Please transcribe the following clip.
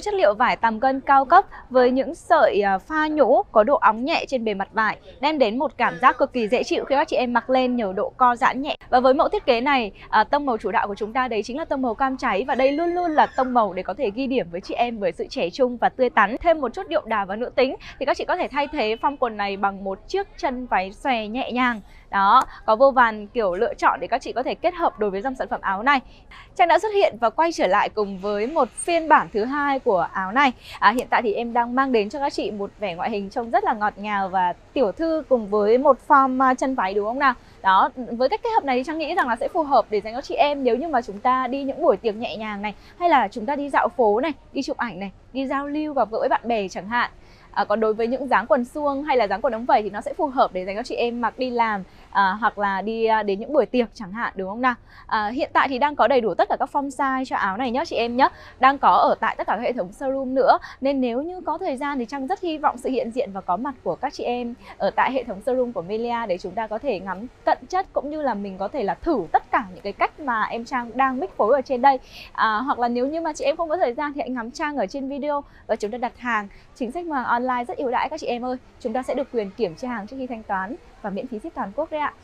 chất liệu vải tằm cân cao cấp với những sợi à, pha nhũ có độ óng nhẹ trên bề mặt vải, đem đến một cảm giác cực kỳ dễ chịu khi các chị em mặc lên nhờ độ co giãn nhẹ. Và với mẫu thiết kế này, à, tông màu chủ đạo của chúng ta đấy chính là tông màu cam cháy và đây luôn luôn là tông màu để có thể ghi điểm với chị em với sự trẻ trung và tươi tắn. Thêm một chút điệu đà và nữ tính thì các chị có thể thay thế phong quần này bằng một chiếc chân váy xòe nhẹ nhàng đó có vô vàn kiểu lựa chọn để các chị có thể kết hợp đối với dòng sản phẩm áo này Trang đã xuất hiện và quay trở lại cùng với một phiên bản thứ hai của áo này. À, hiện tại thì em đang mang đến cho các chị một vẻ ngoại hình trông rất là ngọt ngào và tiểu thư cùng với một form à, chân váy đúng không nào? Đó với cách kết hợp này thì trang nghĩ rằng là sẽ phù hợp để dành cho chị em nếu như mà chúng ta đi những buổi tiệc nhẹ nhàng này hay là chúng ta đi dạo phố này đi chụp ảnh này đi giao lưu gặp gỡ với bạn bè chẳng hạn à, còn đối với những dáng quần suông hay là dáng quần ống vẩy thì nó sẽ phù hợp để dành cho chị em mặc đi làm à, hoặc là đi à, đến những buổi tiệc chẳng hạn đúng không nào? À, hiện tại thì đang có đầy đủ tất cả các form size cho áo này nhé chị em nhé đang có ở tại tất cả các hệ thống showroom nữa. Nên nếu như có thời gian thì trang rất hy vọng sự hiện diện và có mặt của các chị em ở tại hệ thống showroom của Melia để chúng ta có thể ngắm cận chất cũng như là mình có thể là thử tất cả những cái cách mà em trang đang mix phối ở trên đây. À, hoặc là nếu như mà chị em không có thời gian thì hãy ngắm trang ở trên video và chúng ta đặt hàng chính sách mà online rất ưu đãi các chị em ơi. Chúng ta sẽ được quyền kiểm tra hàng trước khi thanh toán và miễn phí ship toàn quốc đấy ạ.